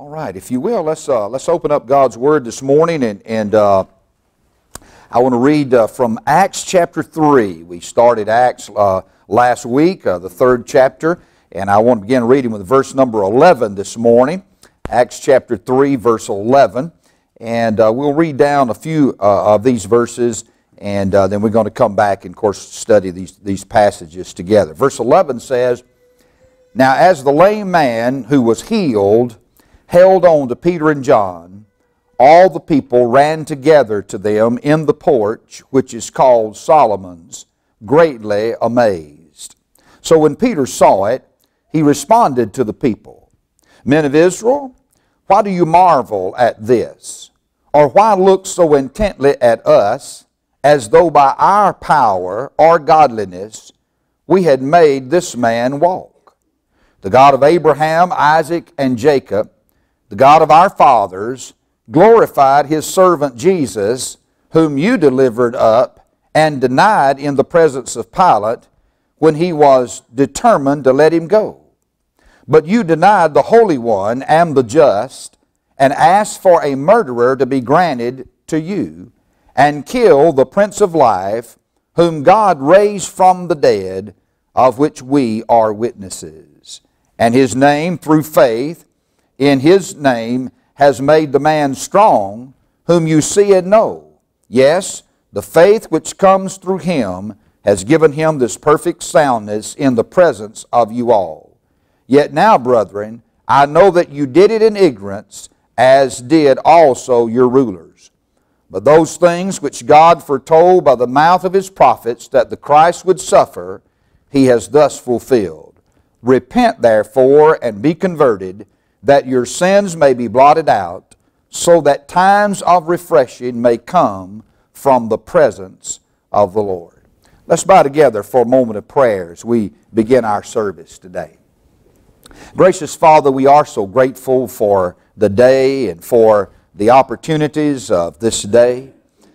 All right, if you will, let's, uh, let's open up God's Word this morning and, and uh, I want to read uh, from Acts chapter 3. We started Acts uh, last week, uh, the third chapter, and I want to begin reading with verse number 11 this morning. Acts chapter 3, verse 11. And uh, we'll read down a few of these verses and then we're going to come back and, of course, study these, these passages together. Verse 11 says, Now as the lame man who was healed, held on to Peter and John, all the people ran together to them in the porch, which is called Solomon's, greatly amazed. So when Peter saw it, he responded to the people Men of Israel, why do you marvel at this? Or why look so intently at us, as though by our power or godliness we had made this man walk? The God of Abraham, Isaac, and Jacob, the God of our fathers, glorified his servant Jesus, whom you delivered up and denied in the presence of Pilate when he was determined to let him go. But you denied the Holy One and the just, and asked for a murderer to be granted to you, and kill the Prince of Life, whom God raised from the dead, of which we are witnesses. And his name, through faith, in his name has made the man strong, whom you see and know. Yes, the faith which comes through him has given him this perfect soundness in the presence of you all. Yet now, brethren, I know that you did it in ignorance, as did also your rulers. But those things which God foretold by the mouth of his prophets that the Christ would suffer, he has thus fulfilled. Repent therefore and be converted that your sins may be blotted out, so that times of refreshing may come from the presence of the Lord. Let's bow together for a moment of prayer as we begin our service today. Gracious Father, we are so grateful for the day and for the opportunities of this day,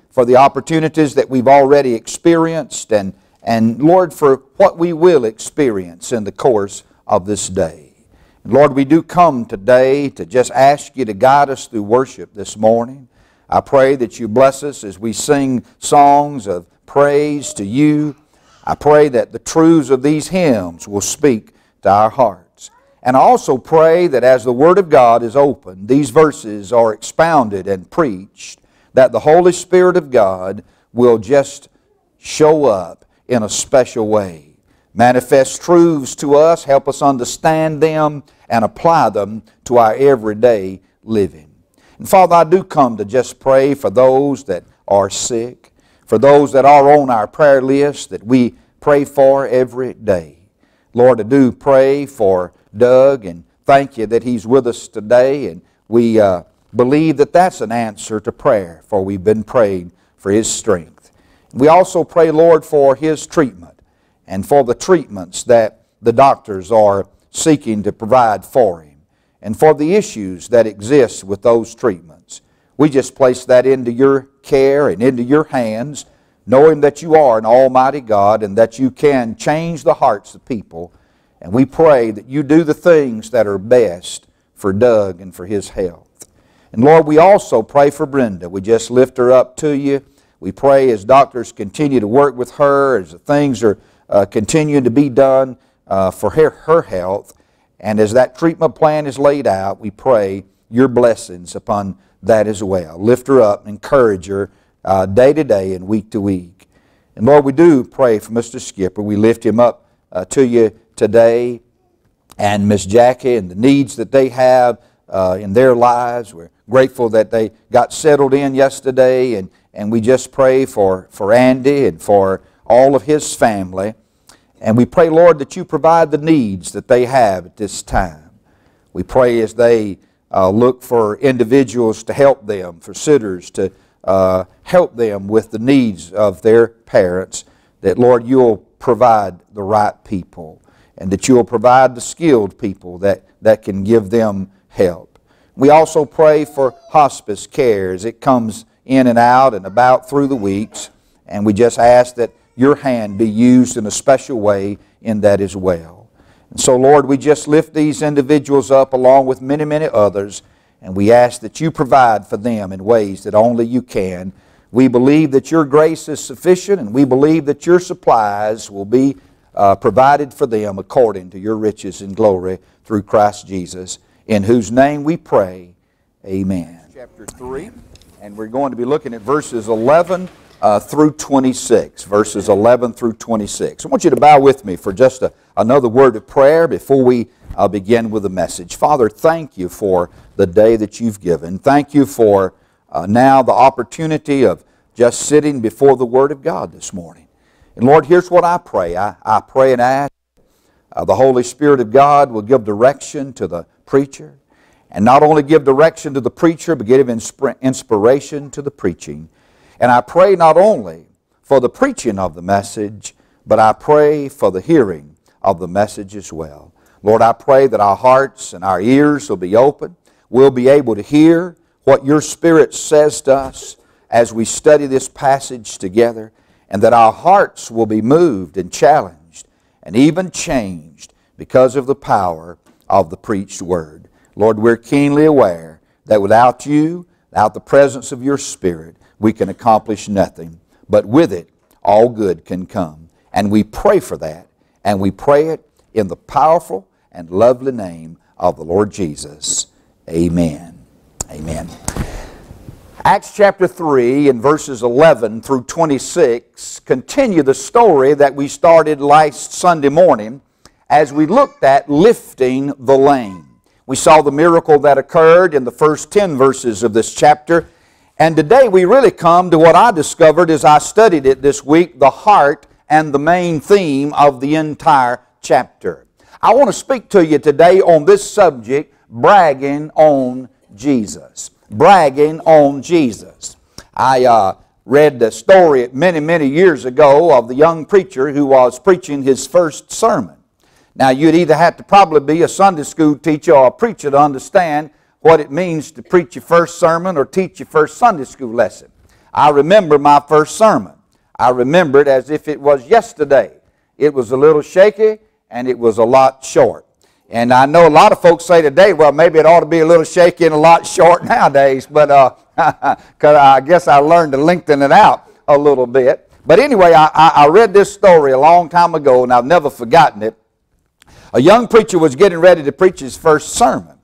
for the opportunities that we've already experienced, and, and Lord, for what we will experience in the course of this day. Lord, we do come today to just ask you to guide us through worship this morning. I pray that you bless us as we sing songs of praise to you. I pray that the truths of these hymns will speak to our hearts. And I also pray that as the Word of God is opened, these verses are expounded and preached, that the Holy Spirit of God will just show up in a special way. Manifest truths to us, help us understand them, and apply them to our everyday living. And Father, I do come to just pray for those that are sick, for those that are on our prayer list that we pray for every day. Lord, I do pray for Doug and thank you that he's with us today. And we uh, believe that that's an answer to prayer, for we've been praying for his strength. We also pray, Lord, for his treatment and for the treatments that the doctors are seeking to provide for him and for the issues that exist with those treatments. We just place that into your care and into your hands, knowing that you are an almighty God and that you can change the hearts of people. And we pray that you do the things that are best for Doug and for his health. And Lord, we also pray for Brenda. We just lift her up to you. We pray as doctors continue to work with her, as the things are uh, continuing to be done, uh, for her, her health. And as that treatment plan is laid out, we pray your blessings upon that as well. Lift her up, encourage her uh, day to day and week to week. And Lord, we do pray for Mr. Skipper. We lift him up uh, to you today and Miss Jackie and the needs that they have uh, in their lives. We're grateful that they got settled in yesterday, and, and we just pray for, for Andy and for all of his family. And we pray, Lord, that you provide the needs that they have at this time. We pray as they uh, look for individuals to help them, for sitters to uh, help them with the needs of their parents, that, Lord, you'll provide the right people and that you'll provide the skilled people that, that can give them help. We also pray for hospice care as it comes in and out and about through the weeks, and we just ask that your hand be used in a special way in that as well. And so, Lord, we just lift these individuals up along with many, many others, And we ask that you provide for them in ways that only you can. We believe that your grace is sufficient, and we believe that your supplies will be uh, provided for them according to your riches and glory through Christ Jesus, in whose name we pray. Amen. Chapter 3, and we're going to be looking at verses 11 uh, through 26. Verses 11 through 26. I want you to bow with me for just a, another word of prayer before we uh, begin with the message. Father, thank you for the day that you've given. Thank you for uh, now the opportunity of just sitting before the Word of God this morning. And Lord, here's what I pray. I, I pray and ask uh, the Holy Spirit of God will give direction to the preacher. And not only give direction to the preacher, but give inspiration to the preaching. And I pray not only for the preaching of the message, but I pray for the hearing of the message as well. Lord, I pray that our hearts and our ears will be open. We'll be able to hear what your Spirit says to us as we study this passage together, and that our hearts will be moved and challenged and even changed because of the power of the preached word. Lord, we're keenly aware that without you, without the presence of your Spirit, we can accomplish nothing. But with it, all good can come. And we pray for that, and we pray it in the powerful and lovely name of the Lord Jesus. Amen. Amen. Acts chapter 3 and verses 11 through 26 continue the story that we started last Sunday morning as we looked at lifting the lame. We saw the miracle that occurred in the first 10 verses of this chapter. And today we really come to what I discovered as I studied it this week the heart and the main theme of the entire chapter. I want to speak to you today on this subject bragging on Jesus. Bragging on Jesus. I uh, read the story many, many years ago of the young preacher who was preaching his first sermon. Now, you'd either have to probably be a Sunday school teacher or a preacher to understand what it means to preach your first sermon or teach your first Sunday school lesson. I remember my first sermon. I remember it as if it was yesterday. It was a little shaky and it was a lot short. And I know a lot of folks say today, well, maybe it ought to be a little shaky and a lot short nowadays, but uh, cause I guess I learned to lengthen it out a little bit. But anyway, I, I read this story a long time ago, and I've never forgotten it. A young preacher was getting ready to preach his first sermon.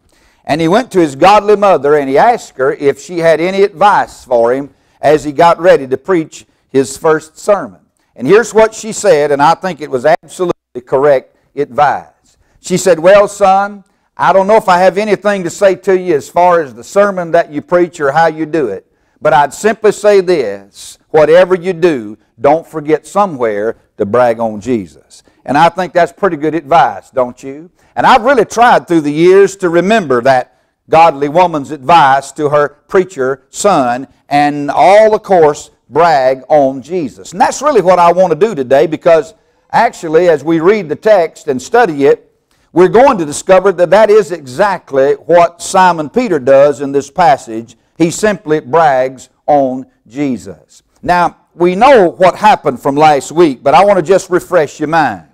And he went to his godly mother and he asked her if she had any advice for him as he got ready to preach his first sermon. And here's what she said, and I think it was absolutely correct advice. She said, Well, son, I don't know if I have anything to say to you as far as the sermon that you preach or how you do it, but I'd simply say this whatever you do, don't forget somewhere to brag on Jesus. And I think that's pretty good advice, don't you? And I've really tried through the years to remember that godly woman's advice to her preacher son and all, of course, brag on Jesus. And that's really what I want to do today because Actually, as we read the text and study it, we're going to discover that that is exactly what Simon Peter does in this passage. He simply brags on Jesus. Now, we know what happened from last week, but I want to just refresh your mind.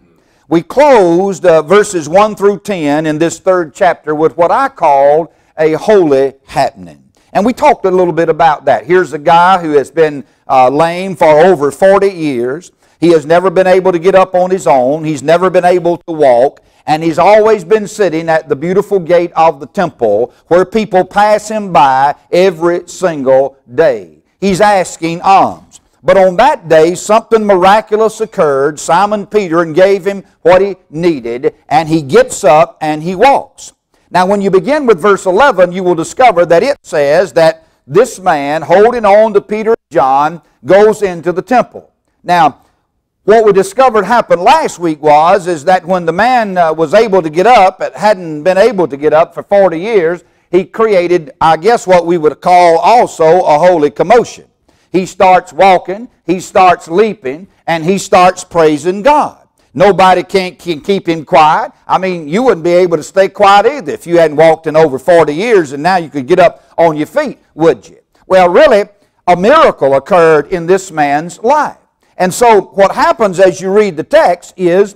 We closed uh, verses 1 through 10 in this third chapter with what I called a holy happening. And we talked a little bit about that. Here's a guy who has been uh, lame for over 40 years. He has never been able to get up on his own. He's never been able to walk. And he's always been sitting at the beautiful gate of the temple where people pass him by every single day. He's asking alms. But on that day, something miraculous occurred. Simon Peter and gave him what he needed, and he gets up and he walks. Now, when you begin with verse 11, you will discover that it says that this man, holding on to Peter and John, goes into the temple. Now, what we discovered happened last week was is that when the man uh, was able to get up, it hadn't been able to get up for 40 years, he created, I guess, what we would call also a holy commotion. He starts walking, he starts leaping, and he starts praising God. Nobody can, can keep him quiet. I mean, you wouldn't be able to stay quiet either if you hadn't walked in over 40 years and now you could get up on your feet, would you? Well, really, a miracle occurred in this man's life. And so what happens as you read the text is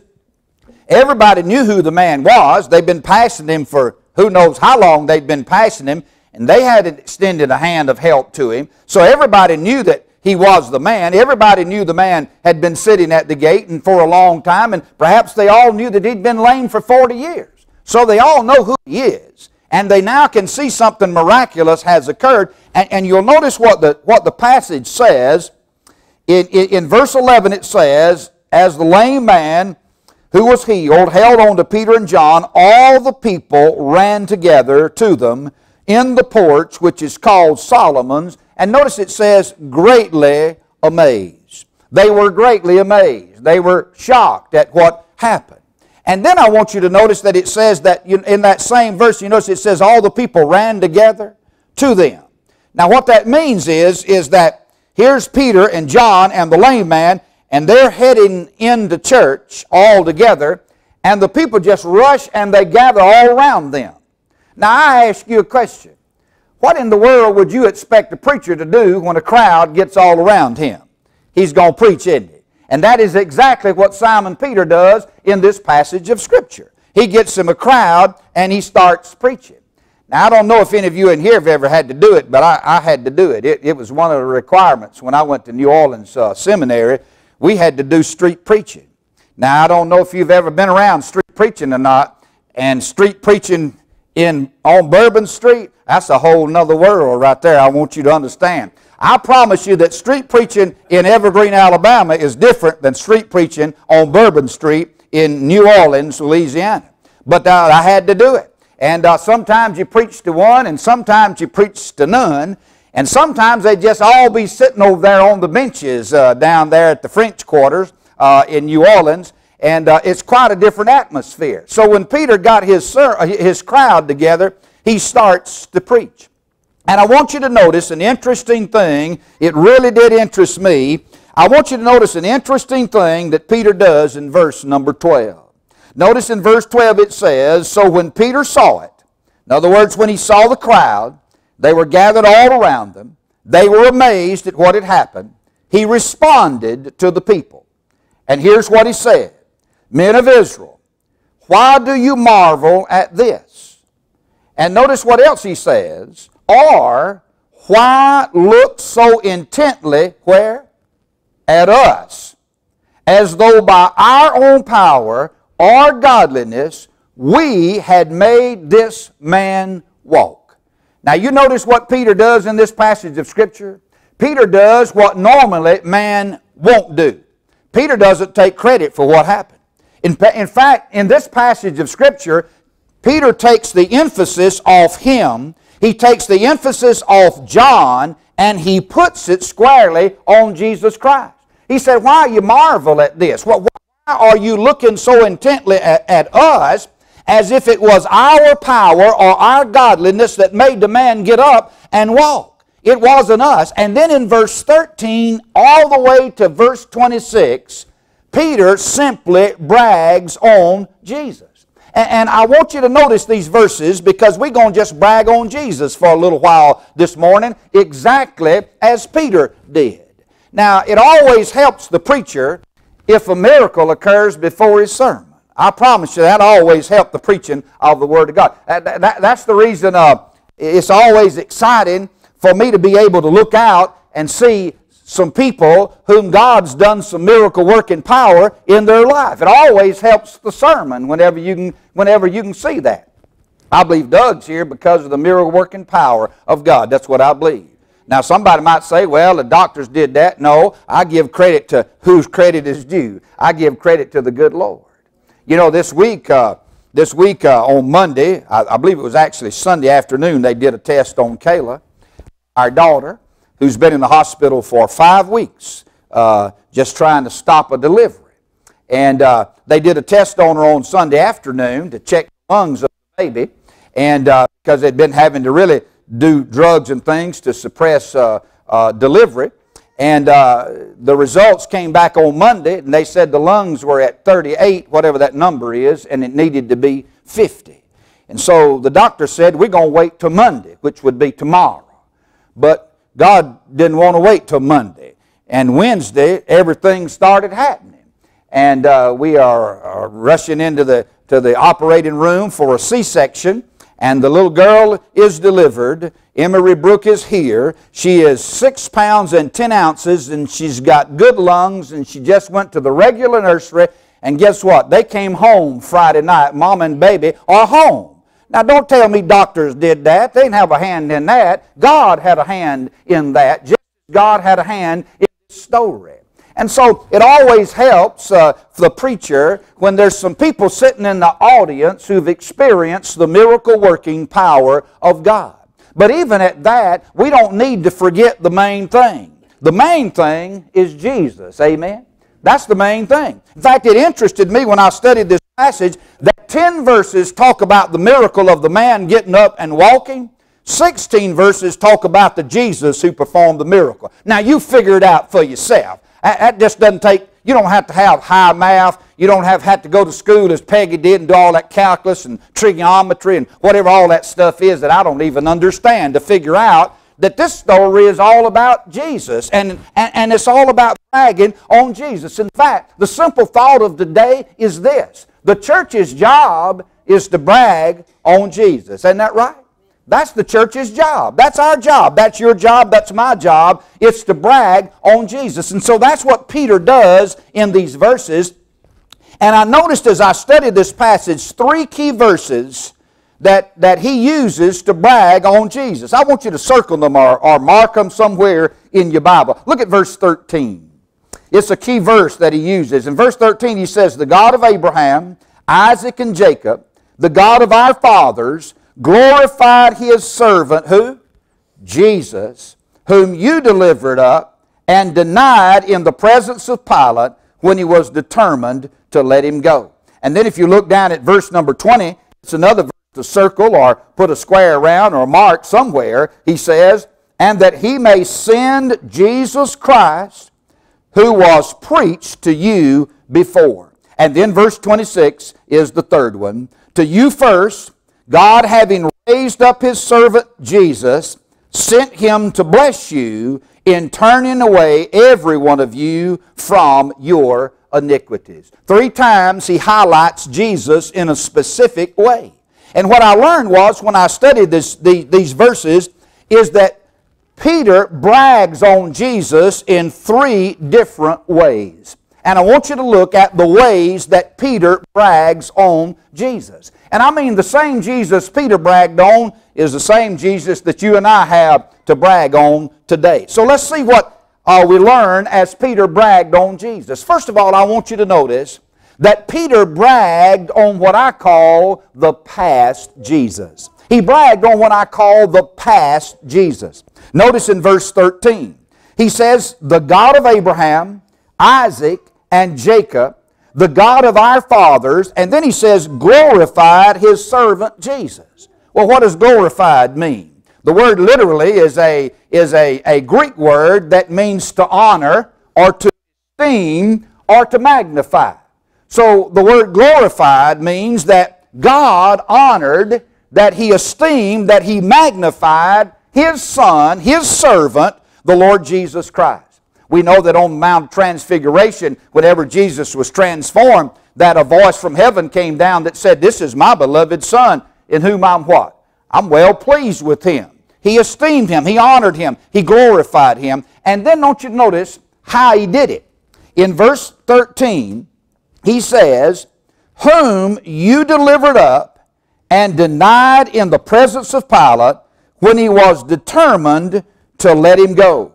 everybody knew who the man was. They've been passing him for who knows how long they'd been passing him. And they had extended a hand of help to him. So everybody knew that he was the man. Everybody knew the man had been sitting at the gate and for a long time, and perhaps they all knew that he'd been lame for 40 years. So they all know who he is. And they now can see something miraculous has occurred. And, and you'll notice what the, what the passage says. In, in, in verse 11 it says, As the lame man who was healed held on to Peter and John, all the people ran together to them in the porch which is called Solomon's. And notice it says, greatly amazed. They were greatly amazed. They were shocked at what happened. And then I want you to notice that it says that in that same verse, you notice it says all the people ran together to them. Now what that means is, is that here's Peter and John and the lame man, and they're heading into church all together, and the people just rush and they gather all around them. Now, I ask you a question. What in the world would you expect a preacher to do when a crowd gets all around him? He's going to preach, isn't he? And that is exactly what Simon Peter does in this passage of Scripture. He gets him a crowd and he starts preaching. Now, I don't know if any of you in here have ever had to do it, but I, I had to do it. it. it. was one of the requirements when I went to New Orleans uh, Seminary. We had to do street preaching. Now, I don't know if you've ever been around street preaching or not, and street preaching in on Bourbon Street, that's a whole nother world right there. I want you to understand. I promise you that street preaching in Evergreen, Alabama is different than street preaching on Bourbon Street in New Orleans, Louisiana. But uh, I had to do it. And uh, sometimes you preach to one, and sometimes you preach to none. And sometimes they just all be sitting over there on the benches uh, down there at the French quarters uh, in New Orleans and uh, it's quite a different atmosphere. So when Peter got his, uh, his crowd together, he starts to preach. And I want you to notice an interesting thing. It really did interest me. I want you to notice an interesting thing that Peter does in verse number 12. Notice in verse 12 it says, So when Peter saw it, in other words, when he saw the crowd, they were gathered all around them, they were amazed at what had happened. He responded to the people. And here's what he said Men of Israel, why do you marvel at this? And notice what else he says. Or, why look so intently where? At us, as though by our own power or godliness we had made this man walk. Now you notice what Peter does in this passage of Scripture? Peter does what normally man won't do. Peter doesn't take credit for what happened. In, in fact, in this passage of Scripture, Peter takes the emphasis off him, he takes the emphasis off John, and he puts it squarely on Jesus Christ. He said, Why you marvel at this? Why are you looking so intently at, at us as if it was our power or our godliness that made the man get up and walk? It wasn't us. And then in verse 13 all the way to verse 26, Peter simply brags on Jesus. And, I want you to notice these verses because we're going to just brag on Jesus for a little while this morning, exactly as Peter did. Now, it always helps the preacher if a miracle occurs before his sermon. I promise you that always helps the preaching of the Word of God. That, that, that's the reason uh, it's always exciting for me to be able to look out and see some people whom God's done some miracle working power in their life. It always helps the sermon whenever you can, whenever you can see that. I believe Doug's here because of the miracle working power of God. That's what I believe. Now, somebody might say, well, the doctors did that. No, I give credit to whose credit is due. I give credit to the good Lord. You know, this week, uh, this week uh, on Monday, I, I believe it was actually Sunday afternoon, they did a test on Kayla, our daughter who's been in the hospital for five weeks uh, just trying to stop a delivery. And uh, they did a test on her on Sunday afternoon to check the lungs of the baby. And uh, because they'd been having to really do drugs and things to suppress uh, uh, delivery. And the results came back on Monday, and they said the lungs were at 38, whatever that number is, and it needed to be 50. And so the doctor said, We're going to wait till Monday, which would be tomorrow. But God didn't want to wait till Monday. And Wednesday, everything started happening. And uh, we are, are, rushing into the, to the operating room for a C-section. and the little girl is delivered. Emery Brooke is here. She is six pounds and ten ounces, and she's got good lungs, and she just went to the regular nursery. And guess what? They came home Friday night. Mom and baby are home. Now, don't tell me doctors did that. They didn't have a hand in that. God had a hand in that. Just God had a hand in the story. And so it always helps uh, the preacher when there's some people sitting in the audience who've experienced the miracle working power of God. But even at that, we don't need to forget the main thing. The main thing is Jesus. Amen? That's the main thing. In fact, it interested me when I studied this passage that 10 verses talk about the miracle of the man getting up and walking. 16 verses talk about the Jesus who performed the miracle. Now, you figure it out for yourself. That just doesn't take, you don't have to have high math. You don't have, have to go to school as Peggy did and do all that calculus and trigonometry and whatever all that stuff is that I don't even understand to figure out that this story is all about Jesus and, and, and it's all about bragging on Jesus. In fact, the simple thought of today is this the church's job is to brag on Jesus. Isn't that right? That's the church's job. That's our job. That's your job. That's my job. It's to brag on Jesus. And so that's what Peter does in these verses. And I noticed as I studied this passage three key verses that, that he uses to brag on Jesus. I want you to circle them or, or mark them somewhere in your Bible. Look at verse 13. It's a key verse that he uses. In verse 13, he says, The God of Abraham, Isaac, and Jacob, the God of our fathers, glorified his servant, who? Jesus, whom you delivered up and denied in the presence of Pilate when he was determined to let him go. And then if you look down at verse number 20, it's another to circle or put a square around or mark somewhere. He says, and that he may send Jesus Christ, who was preached to you before. And then verse 26 is the third one. To you first, God, having raised up his servant Jesus, sent him to bless you in turning away every one of you from your iniquities. Three times he highlights Jesus in a specific way. And what I learned was when I studied this, the, these verses is that Peter brags on Jesus in three different ways. And I want you to look at the ways that Peter brags on Jesus. And I mean, the same Jesus Peter bragged on is the same Jesus that you and I have to brag on today. So let's see what uh, we learn as Peter bragged on Jesus. First of all, I want you to notice that Peter bragged on what I call the past Jesus. He bragged on what I call the past Jesus. Notice in verse 13, he says, The God of Abraham, Isaac, and Jacob, the God of our fathers, and then he says, glorified his servant Jesus. Well, what does glorified mean? The word literally is a, is a, a Greek word that means to honor or to esteem or to magnify. So the word glorified means that God honored, that he esteemed, that he magnified his son, his servant, the Lord Jesus Christ. We know that on Mount Transfiguration, whenever Jesus was transformed, that a voice from heaven came down that said, This is my beloved Son, in whom I'm what? I'm well pleased with him. He esteemed him, he honored him, he glorified him. And then don't you notice how he did it? In verse 13, he says, Whom you delivered up and denied in the presence of Pilate when he was determined to let him go.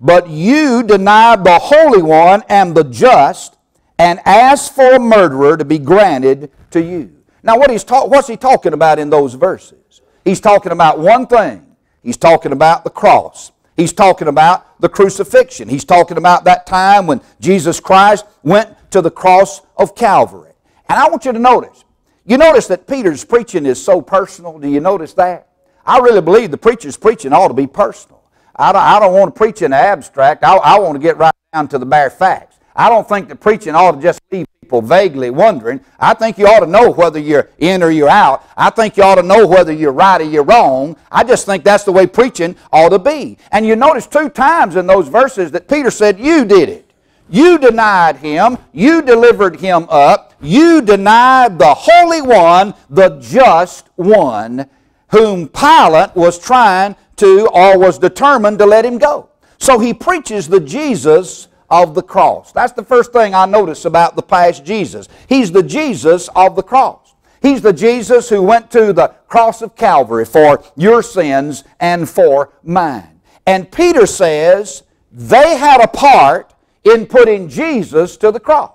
But you denied the Holy One and the just, and asked for a murderer to be granted to you. Now, what he's ta- what's he talking about in those verses? He's talking about one thing. He's talking about the cross. He's talking about the crucifixion. He's talking about that time when Jesus Christ went to the cross of Calvary. And I want you to notice, you notice that Peter's preaching is so personal. Do you notice that? I really believe the preacher's preaching ought to be personal. I don't, I don't want to preach in the abstract. I, I want to get right down to the bare facts. I don't think that preaching ought to just leave people vaguely wondering. I think you ought to know whether you're in or you're out. I think you ought to know whether you're right or you're wrong. I just think that's the way preaching ought to be. And you notice two times in those verses that Peter said, You did it. You denied him. You delivered him up. You denied the Holy One, the just one. whom Pilate was trying to or was determined to let him go. So he preaches the Jesus of the cross. That's the first thing I notice about the past Jesus. He's the Jesus of the cross. He's the Jesus who went to the cross of Calvary for your sins and for mine. And Peter says they had a part in putting Jesus to the cross.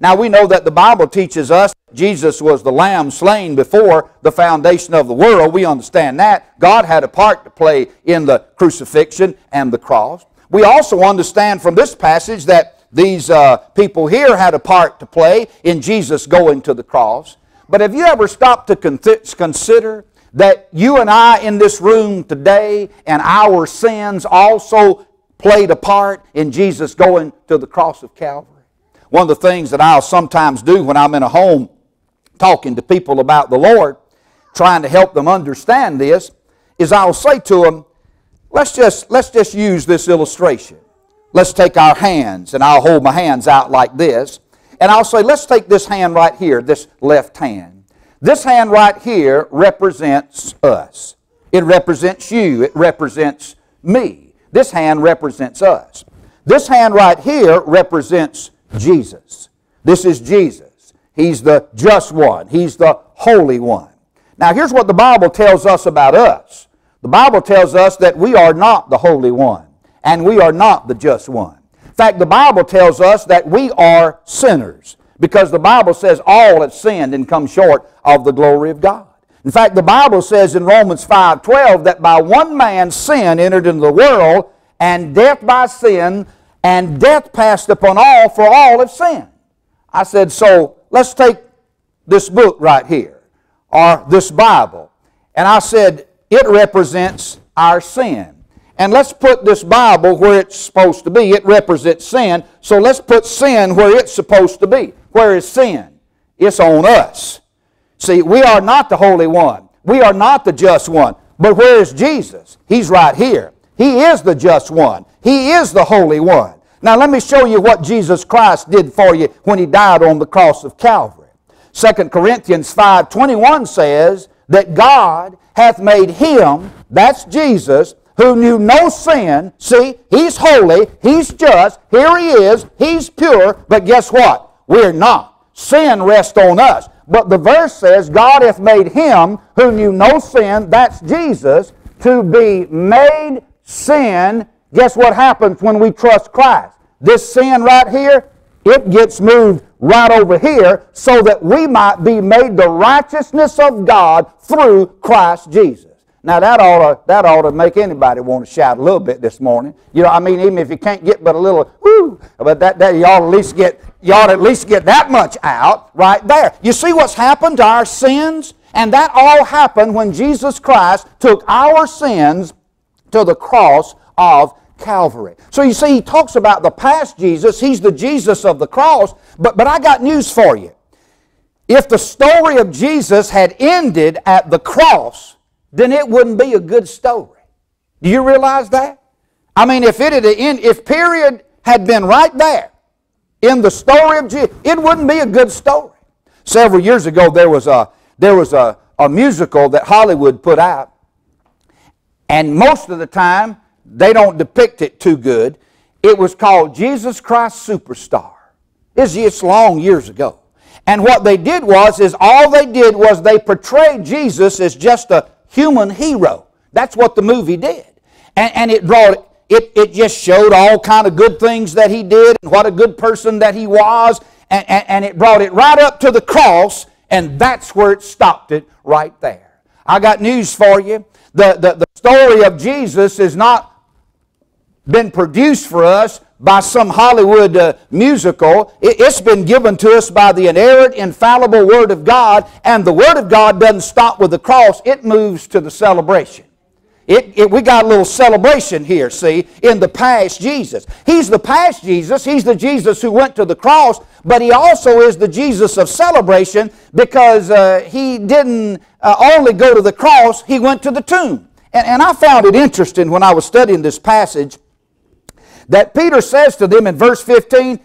Now we know that the Bible teaches us Jesus was the lamb slain before the foundation of the world. We understand that. God had a part to play in the crucifixion and the cross. We also understand from this passage that these uh, people here had a part to play in Jesus going to the cross. But have you ever stopped to consider that you and I in this room today and our sins also played a part in Jesus going to the cross of Calvary? One of the things that I'll sometimes do when I'm in a home talking to people about the Lord, trying to help them understand this, is I'll say to them, Let's just, let's just use this illustration. Let's take our hands, and I'll hold my hands out like this. And I'll say, let's take this hand right here, this left hand. This hand right here represents us. It represents you. It represents me. This hand represents us. This hand right here represents Jesus. This is Jesus. He's the just one. He's the holy one. Now here's what the Bible tells us about us. The Bible tells us that we are not the Holy One and we are not the Just One. In fact, the Bible tells us that we are sinners because the Bible says all have sinned and come short of the glory of God. In fact, the Bible says in Romans 5:12 that by one man's sin entered into the world, and death by sin, and death passed upon all, for all have sinned. I said, so let's take this book right here, or this Bible. And I said, it represents our sin. And let's put this Bible where it's supposed to be. It represents sin. So let's put sin where it's supposed to be. Where is sin? It's on us. See, we are not the Holy One. We are not the just one. But where is Jesus? He's right here. He is the just one. He is the Holy One. Now let me show you what Jesus Christ did for you when He died on the cross of Calvary. 2 Corinthians 5.21 says that God hath made him, that's Jesus, who knew no sin. See, he's holy, he's just, here he is, he's pure, but guess what? We're not. Sin rests on us. But the verse says, God hath made him who knew no sin, that's Jesus, to be made sin. Guess what happens when we trust Christ? This sin right here, it gets moved right over here so that we might be made the righteousness of God through Christ Jesus. Now that ought to, that ought to make anybody want to shout a little bit this morning. You know, I mean, even if you can't get but a little woo, but that, that you ought at least get you ought at least get that much out right there. You see what's happened to our sins? And that all happened when Jesus Christ took our sins to the cross of Calvary. So you see, he talks about the past Jesus. He's the Jesus of the cross. But, but I got news for you. If the story of Jesus had ended at the cross, then it wouldn't be a good story. Do you realize that? I mean, if it had end, if period had been right there in the story of Jesus, it wouldn't be a good story. Several years ago, there was a there was a, a musical that Hollywood put out, and most of the time they don't depict it too good. It was called Jesus Christ Superstar. It's, it's long years ago. And what they did was, is all they did was they portrayed Jesus as just a human hero. That's what the movie did. And, and it brought, it, it just showed all kind of good things that he did and what a good person that he was. And, and, and it brought it right up to the cross, and that's where it stopped it right there. I got news for you. The, the, the story of Jesus is not been produced for us by some Hollywood uh, musical. It, has been given to us by the inerrant, infallible Word of God, and the Word of God doesn't stop with the cross, it moves to the celebration. It, it, we got a little celebration here, see, in the past Jesus. He's the past Jesus. He's the Jesus who went to the cross, but he also is the Jesus of celebration because uh, he didn't uh, only go to the cross, he went to the tomb. And, and I found it interesting when I was studying this passage that Peter says to them in verse 15,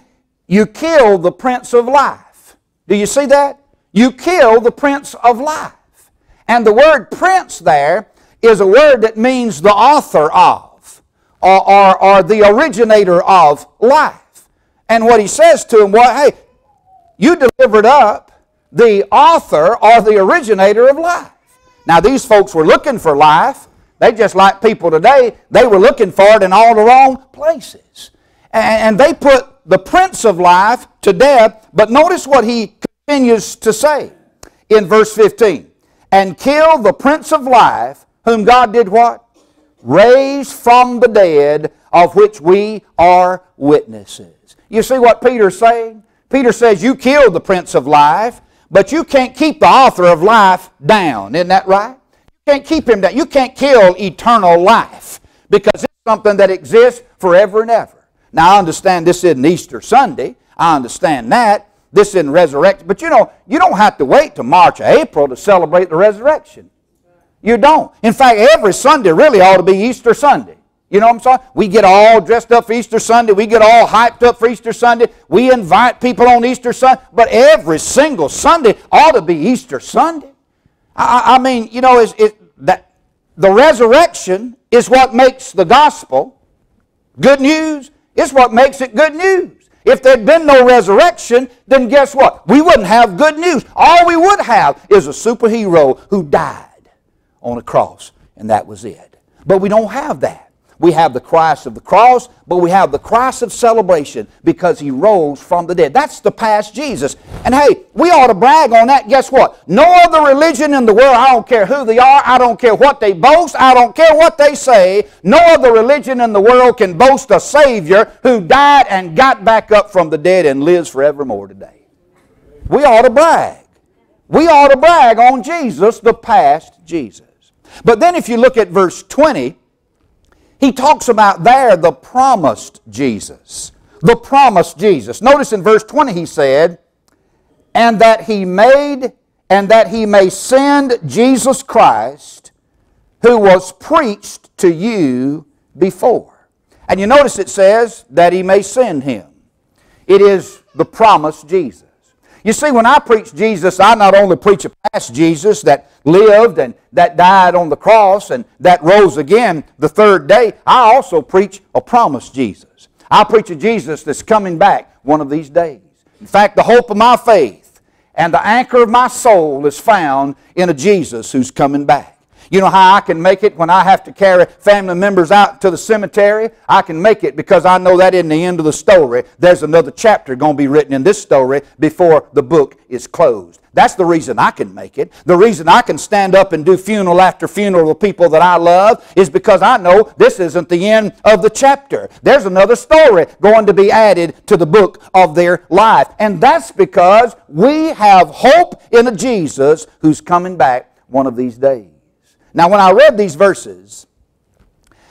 You kill the Prince of Life. Do you see that? You kill the Prince of Life. And the word prince there is a word that means the author of, or, or, or the originator of life. And what he says to him, well, hey, you delivered up the author or the originator of life. Now, these folks were looking for life. They just like people today, they were looking for it in all the wrong places. And they put the Prince of Life to death, but notice what he continues to say in verse 15. And kill the Prince of Life, whom God did what? Raise from the dead, of which we are witnesses. You see what Peter's saying? Peter says, You killed the Prince of Life, but you can't keep the author of life down. Isn't that right? Can't keep him down. You can't kill eternal life because it's something that exists forever and ever. Now, I understand this isn't Easter Sunday. I understand that. This isn't resurrection. But you know, you don't have to wait to March or April to celebrate the resurrection. You don't. In fact, every Sunday really ought to be Easter Sunday. You know what I'm saying? We get all dressed up for Easter Sunday. We get all hyped up for Easter Sunday. We invite people on Easter Sunday. But every single Sunday ought to be Easter Sunday. I, I mean, you know, it's, it, that the resurrection is what makes the gospel good news. It's what makes it good news. If there'd been no resurrection, then guess what? We wouldn't have good news. All we would have is a superhero who died on a cross, and that was it. But we don't have that. We have the Christ of the cross, but we have the Christ of celebration because he rose from the dead. That's the past Jesus. And hey, we ought to brag on that. Guess what? No other religion in the world, I don't care who they are, I don't care what they boast, I don't care what they say, no other religion in the world can boast a Savior who died and got back up from the dead and lives forevermore today. We ought to brag. We ought to brag on Jesus, the past Jesus. But then if you look at verse 20, he talks about there the promised Jesus. The promised Jesus. Notice in verse 20 he said, And that he made, and that he may send Jesus Christ, who was preached to you before. And you notice it says, That he may send him. It is the promised Jesus. You see, when I preach Jesus, I not only preach a past Jesus that lived and that died on the cross and that rose again the third day, I also preach a promised Jesus. I preach a Jesus that's coming back one of these days. In fact, the hope of my faith and the anchor of my soul is found in a Jesus who's coming back. You know how I can make it when I have to carry family members out to the cemetery? I can make it because I know that isn't the end of the story. There's another chapter going to be written in this story before the book is closed. That's the reason I can make it. The reason I can stand up and do funeral after funeral of people that I love is because I know this isn't the end of the chapter. There's another story going to be added to the book of their life. And that's because we have hope in a Jesus who's coming back one of these days. Now, when I read these verses,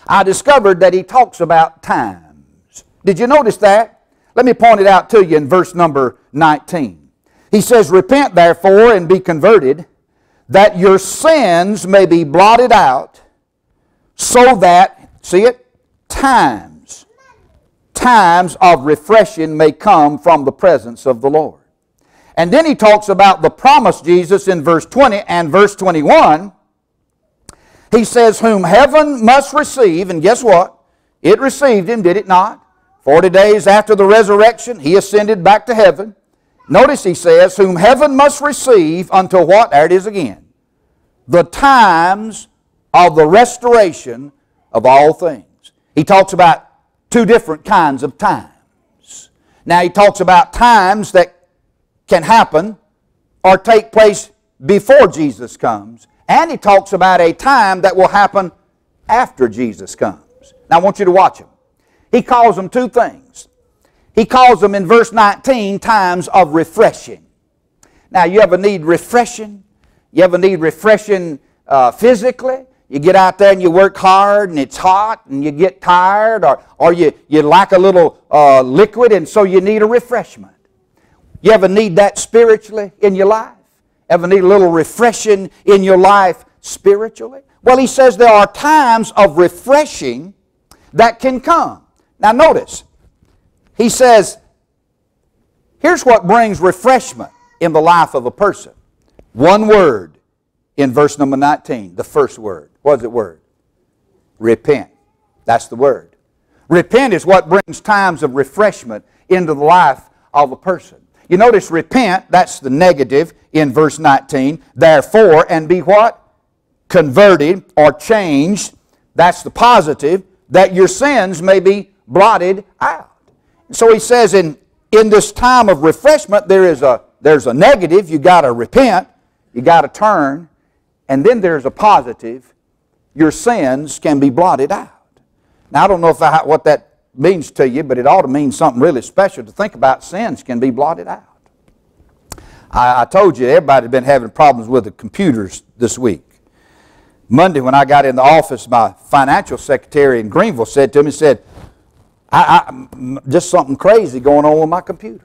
I discovered that he talks about times. Did you notice that? Let me point it out to you in verse number 19. He says, Repent therefore and be converted, that your sins may be blotted out, so that, see it, times, times of refreshing may come from the presence of the Lord. And then he talks about the promise Jesus in verse 20 and verse 21 he says, Whom heaven must receive, and guess what? It received him, did it not? Forty days after the resurrection, he ascended back to heaven. Notice he says, Whom heaven must receive until what? There it is again. The times of the restoration of all things. He talks about two different kinds of times. Now he talks about times that can happen or take place before Jesus comes and he talks about a time that will happen after Jesus comes. Now I want you to watch him. He calls them two things. He calls them in verse 19 times of refreshing. Now you ever need refreshing? You ever need refreshing uh, physically? You get out there and you work hard and it's hot and you get tired or, or you, you lack a little uh, liquid and so you need a refreshment. You ever need that spiritually in your life? Ever need a little refreshing in your life spiritually? Well, he says there are times of refreshing that can come. Now, notice, he says, here's what brings refreshment in the life of a person one word in verse number 19? The first word. What's the word? Repent. That's the word. Repent is what brings times of refreshment into the life of a person. You notice repent, that's the negative in verse 19. Therefore, and be what? Converted or changed. That's the positive, that your sins may be blotted out. So he says in, in this time of refreshment, there is a, there's a negative, you got to repent, you got to turn, and then there's a positive, your sins can be blotted out. Now, I don't know if I, what that means to you, but it ought to mean something really special to think about sins can be blotted out. I, I told you everybody had been having problems with the computers this week. Monday, when I got in the office, my financial secretary in Greenville said to me, said, I, I, just something crazy going on with my computer.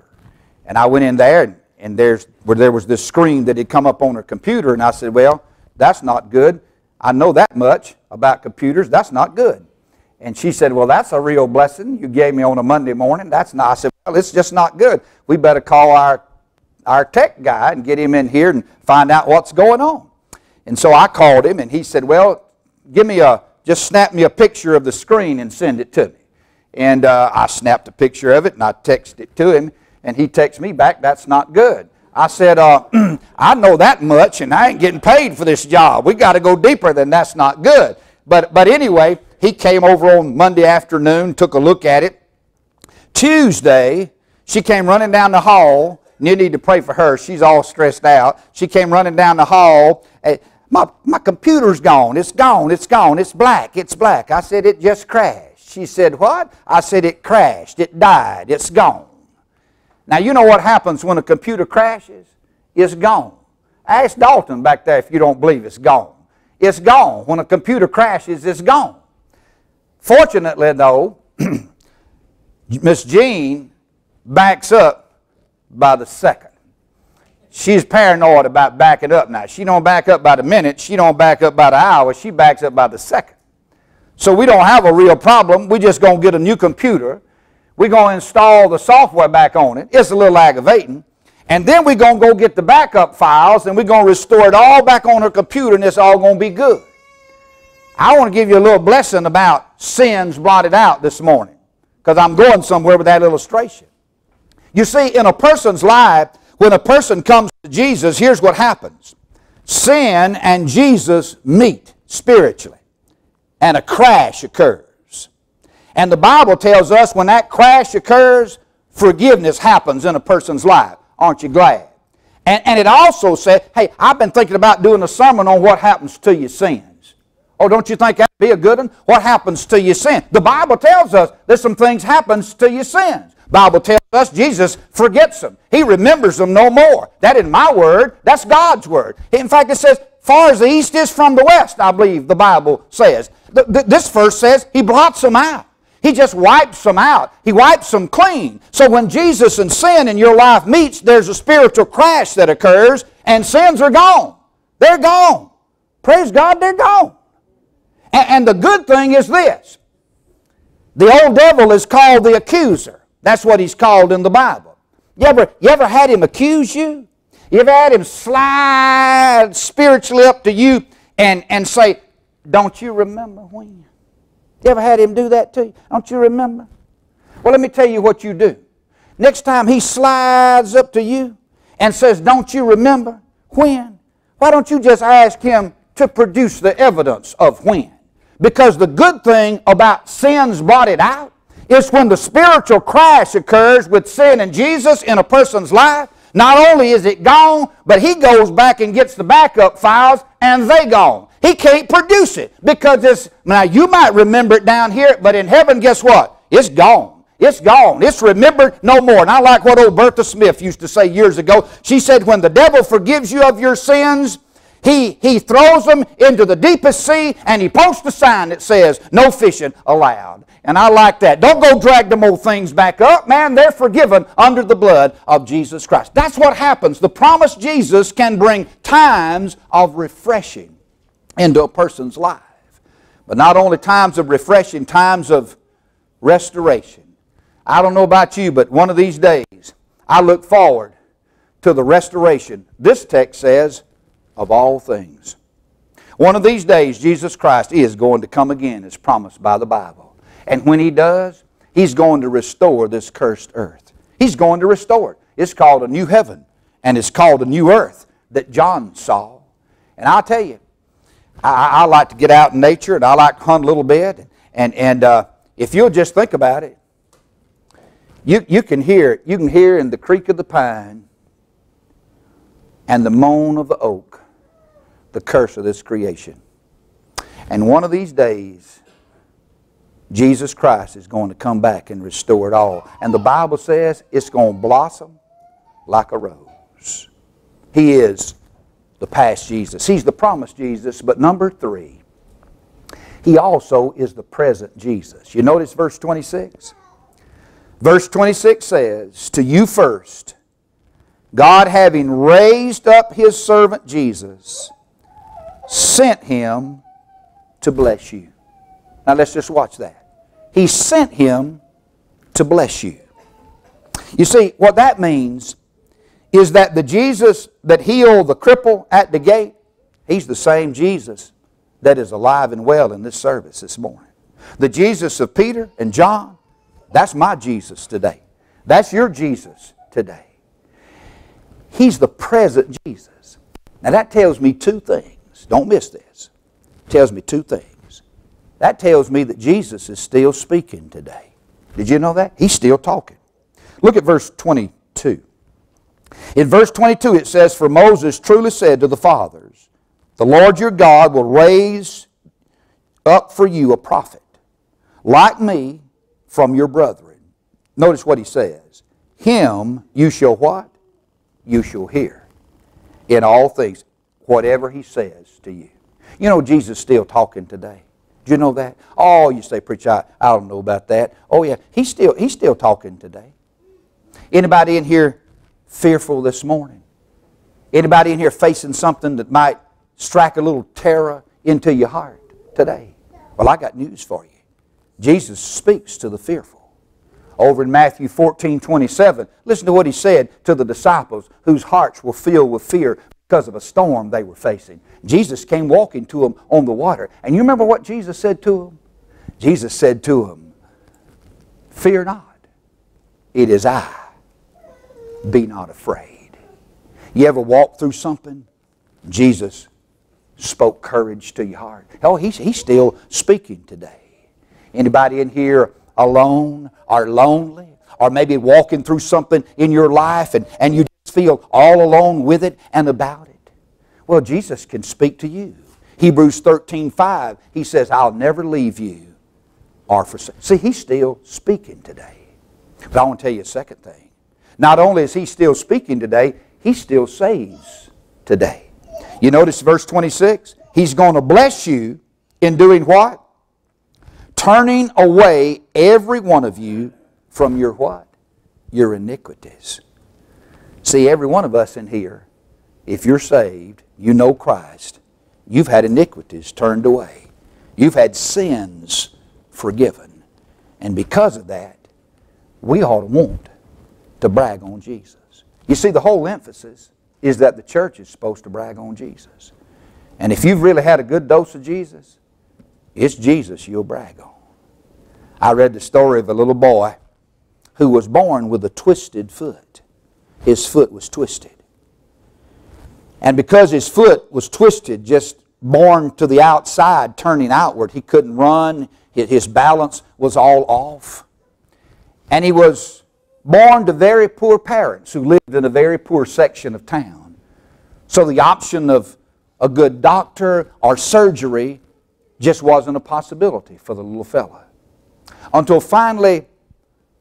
And I went in there, and, and there's, where there was this screen that had come up on her computer, and I said, well, that's not good. I know that much about computers. That's not good. And she said, Well, that's a real blessing you gave me on a Monday morning. That's nice. I said, Well, it's just not good. We better call our, our tech guy and get him in here and find out what's going on. And so I called him and he said, Well, give me a, just snap me a picture of the screen and send it to me. And uh, I snapped a picture of it and I texted it to him. And he texted me back, That's not good. I said, uh, I know that much and I ain't getting paid for this job. We got to go deeper than that's not good. But, but anyway, he came over on Monday afternoon, took a look at it. Tuesday, she came running down the hall. And You need to pray for her. She's all stressed out. She came running down the hall. My, my computer's gone. It's gone. It's gone. It's black. It's black. I said, it just crashed. She said, what? I said, it crashed. It died. It's gone. Now, you know what happens when a computer crashes? It's gone. Ask Dalton back there if you don't believe it's gone. It's gone. When a computer crashes, it's gone. Fortunately, though, Miss Jean backs up by the second. She's paranoid about backing up now. She don't back up by the minute. She don't back up by the hour. She backs up by the second. So we don't have a real problem. we just going to get a new computer. We're going to install the software back on it. It's a little aggravating. And then we're going to go get the backup files and we're going to restore it all back on her computer and it's all going to be good. I want to give you a little blessing about sins blotted out this morning because I'm going somewhere with that illustration. You see, in a person's life, when a person comes to Jesus, here's what happens sin and Jesus meet spiritually, and a crash occurs. And the Bible tells us when that crash occurs, forgiveness happens in a person's life. Aren't you glad? And, and it also said, hey, I've been thinking about doing a sermon on what happens to your sin. Oh, don't you think that'd be a good one? What happens to your sin? The Bible tells us that some things happens to your sins. Bible tells us Jesus forgets them. He remembers them no more. That isn't my word. That's God's word. In fact, it says, far as the east is from the west, I believe the Bible says. This verse says he blots them out. He just wipes them out. He wipes them clean. So when Jesus and sin in your life meets, there's a spiritual crash that occurs and sins are gone. They're gone. Praise God, they're gone. And the good thing is this the old devil is called the accuser. That's what he's called in the Bible. You ever, you ever had him accuse you? You ever had him slide spiritually up to you and, and say, Don't you remember when? You ever had him do that to you? Don't you remember? Well, let me tell you what you do. Next time he slides up to you and says, Don't you remember when? Why don't you just ask him to produce the evidence of when? Because the good thing about sin's blotted out is when the spiritual crash occurs with sin and Jesus in a person's life, not only is it gone, but he goes back and gets the backup files and they gone. He can't produce it because it's, now you might remember it down here, but in heaven, guess what? It's gone. It's gone. It's remembered no more. And I like what old Bertha Smith used to say years ago. She said, when the devil forgives you of your sins, he, he throws them into the deepest sea and he posts a sign that says, no fishing allowed. And I like that. Don't go drag them old things back up. Man, they're forgiven under the blood of Jesus Christ. That's what happens. The promised Jesus can bring times of refreshing into a person's life. But not only times of refreshing, times of restoration. I don't know about you, but one of these days, I look forward to the restoration. This text says, of all things. One of these days, Jesus Christ is going to come again as promised by the Bible. And when He does, He's going to restore this cursed earth. He's going to restore it. It's called a new heaven and it's called a new earth that John saw. And I'll tell you, I, I like to get out in nature and I like to hunt a little bit. And, and uh, if you'll just think about it, you, you can hear you can hear in the creak of the pine and the moan of the oak the curse of this creation. And one of these days, Jesus Christ is going to come back and restore it all. And the Bible says it's going to blossom like a rose. He is the past Jesus. He's the promised Jesus. But number three, He also is the present Jesus. You notice verse 26? Verse 26 says, To you first, God having raised up His servant Jesus, sent Him to bless you. Now let's just watch that. He sent him to bless you. You see, what that means is that the Jesus that healed the cripple at the gate, he's the same Jesus that is alive and well in this service this morning. The Jesus of Peter and John, that's my Jesus today. That's your Jesus today. He's the present Jesus. Now that tells me two things. Don't miss this. It tells me two things. That tells me that Jesus is still speaking today. Did you know that? He's still talking. Look at verse 22. In verse 22 it says, For Moses truly said to the fathers, The Lord your God will raise up for you a prophet, like me, from your brethren. Notice what he says. Him you shall what? You shall hear. In all things, whatever he says to you. You know, Jesus is still talking today. Do you know that? Oh, you say, preacher, I, I don't know about that. Oh yeah, he's still he's still talking today. Anybody in here fearful this morning? Anybody in here facing something that might strike a little terror into your heart today? Well, I got news for you. Jesus speaks to the fearful. Over in Matthew 14, 27, listen to what he said to the disciples whose hearts were filled with fear because of a storm they were facing. Jesus came walking to them on the water. And you remember what Jesus said to them? Jesus said to them, Fear not, it is I. Be not afraid. You ever walk through something? Jesus spoke courage to your heart. Oh, he's, he's still speaking today. Anybody in here alone or lonely? Or maybe walking through something in your life and, and you feel all alone with it and about it? Well, Jesus can speak to you. Hebrews 13, 5, he says, I'll never leave you or forsake. See, he's still speaking today. But I want to tell you a second thing. Not only is he still speaking today, he still saves today. You notice verse 26? He's going to bless you in doing what? Turning away every one of you from your what? Your iniquities. See, every one of us in here, if you're saved, you know Christ, you've had iniquities turned away. You've had sins forgiven. And because of that, we ought to want to brag on Jesus. You see, the whole emphasis is that the church is supposed to brag on Jesus. And if you've really had a good dose of Jesus, it's Jesus you'll brag on. I read the story of a little boy who was born with a twisted foot his foot was twisted. And because his foot was twisted, just born to the outside, turning outward, he couldn't run. His balance was all off. And he was born to very poor parents who lived in a very poor section of town. So the option of a good doctor or surgery just wasn't a possibility for the little fella. Until finally,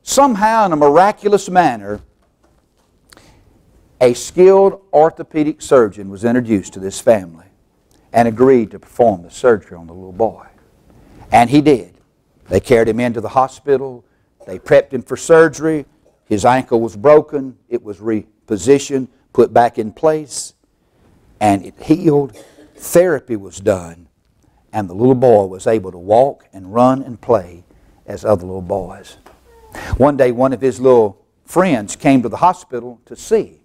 somehow in a miraculous manner, a skilled orthopedic surgeon was introduced to this family and agreed to perform the surgery on the little boy. And he did. They carried him into the hospital. They prepped him for surgery. His ankle was broken. It was repositioned, put back in place, and it healed. Therapy was done, and the little boy was able to walk and run and play as other little boys. One day, one of his little friends came to the hospital to see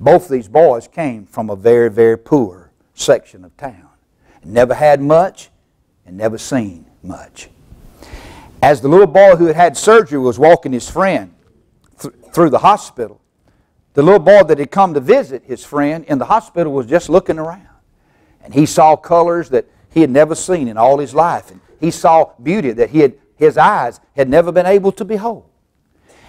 both of these boys came from a very, very poor section of town. never had much and never seen much. As the little boy who had had surgery was walking his friend th- through the hospital, the little boy that had come to visit his friend in the hospital was just looking around. And he saw colors that he had never seen in all his life. And he saw beauty that he had, his eyes had never been able to behold.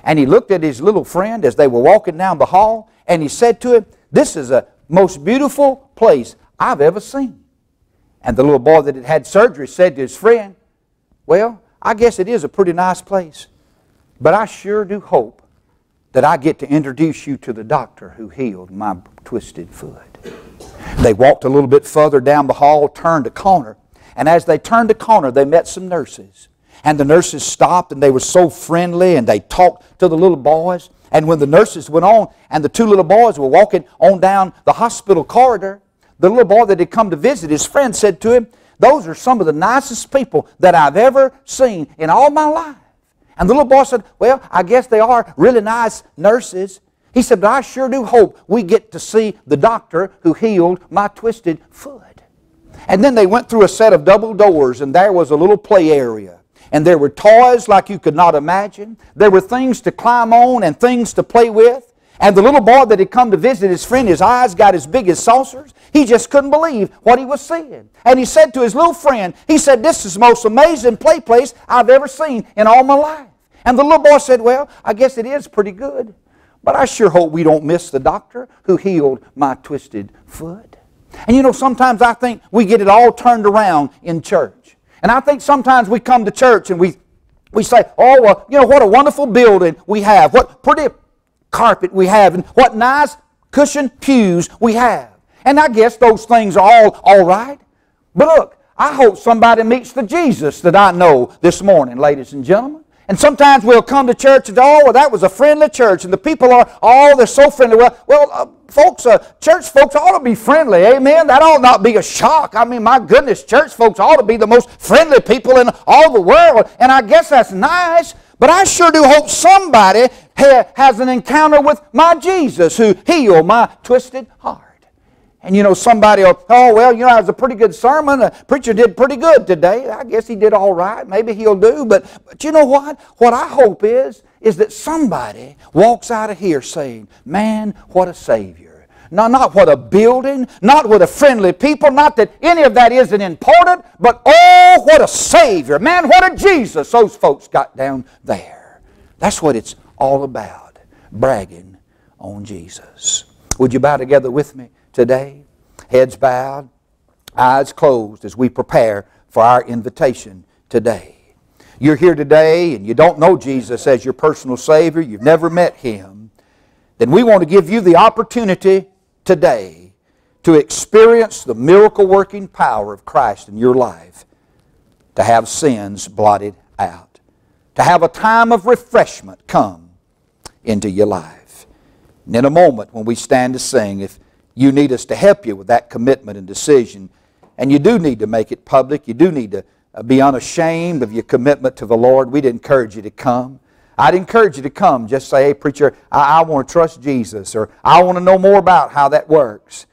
And he looked at his little friend as they were walking down the hall, and he said to him, This is the most beautiful place I've ever seen. And the little boy that had had surgery said to his friend, Well, I guess it is a pretty nice place, but I sure do hope that I get to introduce you to the doctor who healed my twisted foot. They walked a little bit further down the hall, turned a corner, and as they turned a corner, they met some nurses. And the nurses stopped and they were so friendly and they talked to the little boys. And when the nurses went on and the two little boys were walking on down the hospital corridor, the little boy that had come to visit his friend said to him, Those are some of the nicest people that I've ever seen in all my life. And the little boy said, Well, I guess they are really nice nurses. He said, But I sure do hope we get to see the doctor who healed my twisted foot. And then they went through a set of double doors, and there was a little play area. And there were toys like you could not imagine. There were things to climb on and things to play with. And the little boy that had come to visit his friend, his eyes got as big as saucers. He just couldn't believe what he was seeing. And he said to his little friend, he said, This is the most amazing play place I've ever seen in all my life. And the little boy said, Well, I guess it is pretty good. But I sure hope we don't miss the doctor who healed my twisted foot. And you know, sometimes I think we get it all turned around in church. And I think sometimes we come to church and we, we say, oh, well, you know, what a wonderful building we have. What pretty carpet we have. And what nice cushioned pews we have. And I guess those things are all all right. But look, I hope somebody meets the Jesus that I know this morning, ladies and gentlemen. And sometimes we'll come to church and, oh, well, that was a friendly church. And the people are, oh, they're so friendly. Well, well uh, folks, uh, church folks ought to be friendly. Amen. That ought not be a shock. I mean, my goodness, church folks ought to be the most friendly people in all the world. And I guess that's nice. But I sure do hope somebody ha has an encounter with my Jesus who healed my twisted heart. And you know, somebody will, oh, well, you know, it was a pretty good sermon. The preacher did pretty good today. I guess he did all right. Maybe he'll do. But, but you know what? What I hope is, is that somebody walks out of here saying, man, what a Savior. No, not what a building, not what a friendly people, not that any of that isn't important, but oh, what a Savior. Man, what a Jesus those folks got down there. That's what it's all about, bragging on Jesus. Would you bow together with me? Today, heads bowed, eyes closed as we prepare for our invitation today. You're here today and you don't know Jesus as your personal Savior, you've never met Him, then we want to give you the opportunity today to experience the miracle working power of Christ in your life, to have sins blotted out, to have a time of refreshment come into your life. And in a moment when we stand to sing, if you need us to help you with that commitment and decision. And you do need to make it public. You do need to uh, be unashamed of your commitment to the Lord. We'd encourage you to come. I'd encourage you to come. Just say, hey, preacher, I, I want to trust Jesus, or I want to know more about how that works.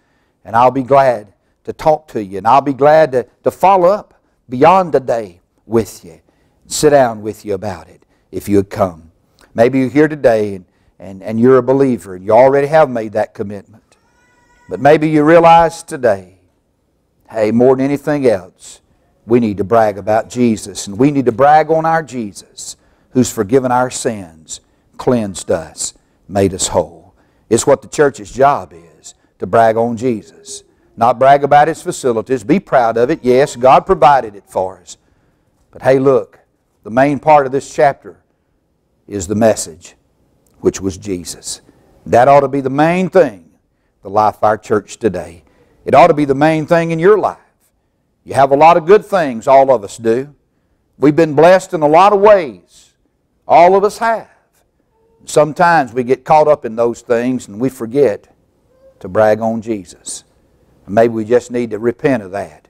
And I'll be glad to talk to you, and I'll be glad to, to follow up beyond today with you. Sit down with you about it if you would come. Maybe you're here today and, and, and you're a believer and you already have made that commitment. But maybe you realize today, hey, more than anything else, we need to brag about Jesus. And we need to brag on our Jesus who's forgiven our sins, cleansed us, made us whole. It's what the church's job is, to brag on Jesus. Not brag about its facilities. Be proud of it. Yes, God provided it for us. But hey, look, the main part of this chapter is the message, which was Jesus. That ought to be the main thing the life of our church today. It ought to be the main thing in your life. You have a lot of good things, all of us do. We've been blessed in a lot of ways. All of us have. Sometimes we get caught up in those things and we forget to brag on Jesus. maybe we just need to repent of that,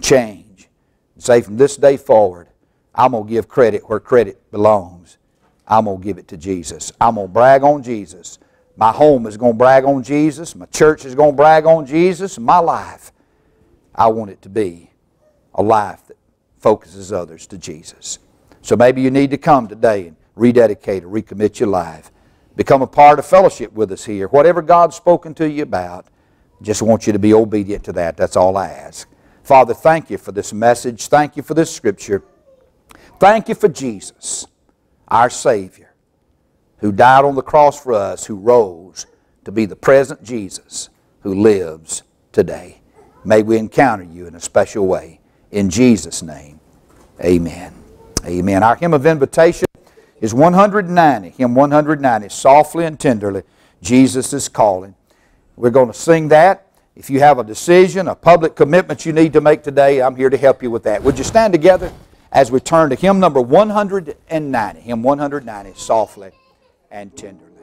change, and say from this day forward, I'm going to give credit where credit belongs. I'm going to give it to Jesus. I'm going to brag on Jesus. My home is going to brag on Jesus. My church is going to brag on Jesus. My life I want it to be a life that focuses others to Jesus. So maybe you need to come today and rededicate or recommit your life. Become a part of fellowship with us here. Whatever God's spoken to you about, just want you to be obedient to that. That's all I ask. Father, thank you for this message. Thank you for this scripture. Thank you for Jesus, our Savior, who died on the cross for us, who rose to be the present Jesus who lives today. May we encounter you in a special way. In Jesus' name, amen. Amen. Our hymn of invitation is 190. Hymn 190. Softly and tenderly, Jesus is calling. We're going to sing that. If you have a decision, a public commitment you need to make today, I'm here to help you with that. Would you stand together as we turn to hymn number 190? Hymn 190, softly and tenderly.